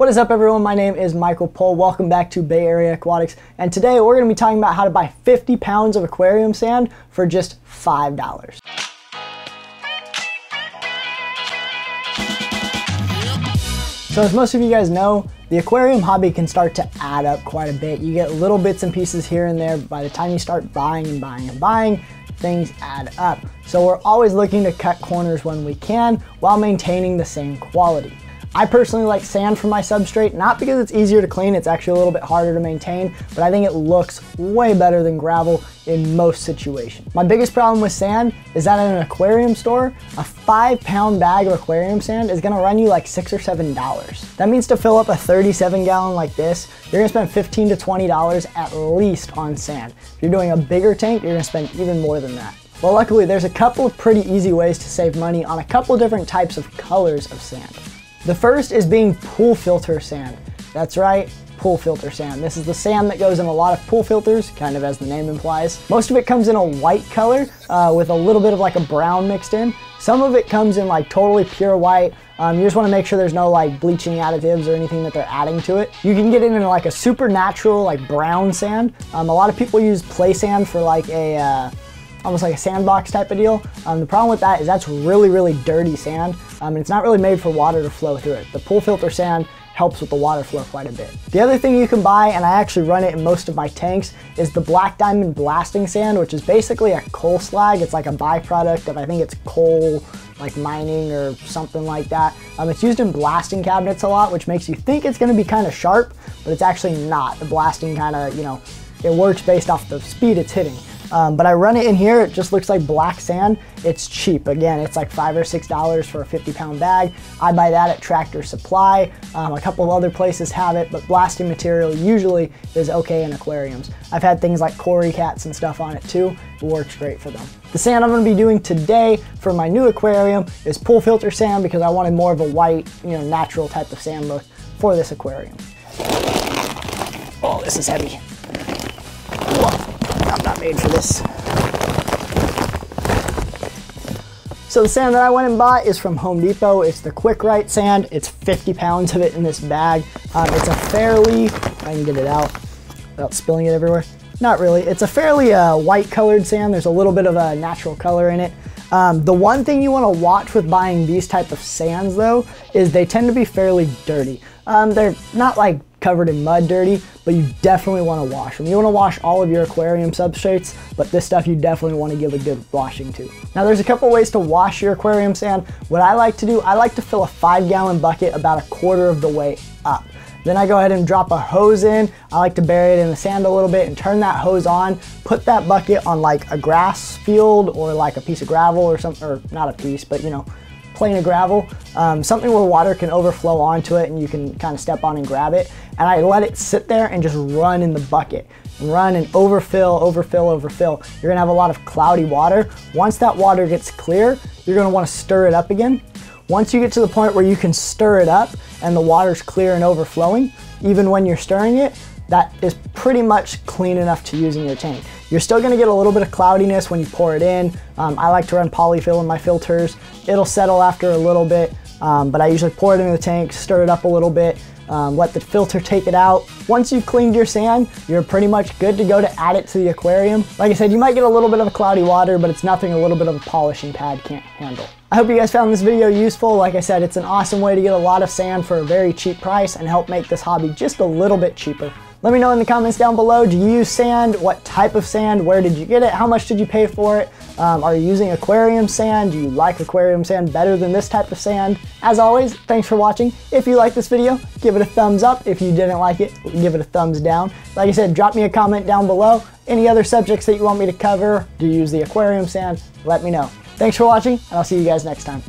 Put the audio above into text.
What is up everyone? My name is Michael Pohl. Welcome back to Bay Area Aquatics. And today we're going to be talking about how to buy 50 pounds of aquarium sand for just $5. So as most of you guys know, the aquarium hobby can start to add up quite a bit. You get little bits and pieces here and there. By the time you start buying and buying and buying, things add up. So we're always looking to cut corners when we can while maintaining the same quality. I personally like sand for my substrate, not because it's easier to clean, it's actually a little bit harder to maintain, but I think it looks way better than gravel in most situations. My biggest problem with sand is that at an aquarium store, a five pound bag of aquarium sand is gonna run you like six or seven dollars. That means to fill up a 37 gallon like this, you're gonna spend 15 to $20 at least on sand. If you're doing a bigger tank, you're gonna spend even more than that. Well, luckily there's a couple of pretty easy ways to save money on a couple different types of colors of sand. The first is being pool filter sand. That's right, pool filter sand. This is the sand that goes in a lot of pool filters, kind of as the name implies. Most of it comes in a white color uh, with a little bit of like a brown mixed in. Some of it comes in like totally pure white. Um, you just want to make sure there's no like bleaching additives or anything that they're adding to it. You can get it in like a super natural like brown sand. Um, a lot of people use play sand for like a uh, almost like a sandbox type of deal. Um, the problem with that is that's really, really dirty sand, um, and it's not really made for water to flow through it. The pool filter sand helps with the water flow quite a bit. The other thing you can buy, and I actually run it in most of my tanks, is the Black Diamond Blasting Sand, which is basically a coal slag. It's like a byproduct of, I think it's coal, like mining or something like that. Um, it's used in blasting cabinets a lot, which makes you think it's gonna be kind of sharp, but it's actually not. The blasting kind of, you know, it works based off the speed it's hitting. Um, but I run it in here, it just looks like black sand. It's cheap. Again, it's like five or six dollars for a 50 pound bag. I buy that at Tractor Supply. Um, a couple of other places have it, but blasting material usually is okay in aquariums. I've had things like Cory cats and stuff on it too. It works great for them. The sand I'm gonna be doing today for my new aquarium is pool filter sand because I wanted more of a white, you know, natural type of sand look for this aquarium. Oh, this is heavy. Made for this. So the sand that I went and bought is from Home Depot. It's the Quikrete sand. It's 50 pounds of it in this bag. Um, it's a fairly, I can get it out without spilling it everywhere. Not really. It's a fairly uh, white colored sand. There's a little bit of a natural color in it. Um, the one thing you want to watch with buying these type of sands though is they tend to be fairly dirty. Um, they're not like covered in mud dirty, but you definitely want to wash them. You want to wash all of your aquarium substrates, but this stuff you definitely want to give a good washing to. Now there's a couple ways to wash your aquarium sand. What I like to do, I like to fill a five gallon bucket about a quarter of the way up. Then I go ahead and drop a hose in. I like to bury it in the sand a little bit and turn that hose on. Put that bucket on like a grass field or like a piece of gravel or something, or not a piece, but you know, plane of gravel, um, something where water can overflow onto it and you can kind of step on and grab it. And I let it sit there and just run in the bucket. Run and overfill, overfill, overfill. You're gonna have a lot of cloudy water. Once that water gets clear, you're gonna wanna stir it up again. Once you get to the point where you can stir it up and the water's clear and overflowing, even when you're stirring it, that is pretty much clean enough to use in your tank. You're still gonna get a little bit of cloudiness when you pour it in. Um, I like to run polyfill in my filters. It'll settle after a little bit, um, but I usually pour it into the tank, stir it up a little bit, um, let the filter take it out. Once you've cleaned your sand, you're pretty much good to go to add it to the aquarium. Like I said, you might get a little bit of a cloudy water, but it's nothing a little bit of a polishing pad can't handle. I hope you guys found this video useful. Like I said, it's an awesome way to get a lot of sand for a very cheap price and help make this hobby just a little bit cheaper. Let me know in the comments down below, do you use sand? What type of sand? Where did you get it? How much did you pay for it? Um, are you using aquarium sand? Do you like aquarium sand better than this type of sand? As always, thanks for watching. If you like this video, give it a thumbs up. If you didn't like it, give it a thumbs down. Like I said, drop me a comment down below. Any other subjects that you want me to cover? Do you use the aquarium sand? Let me know. Thanks for watching, and I'll see you guys next time.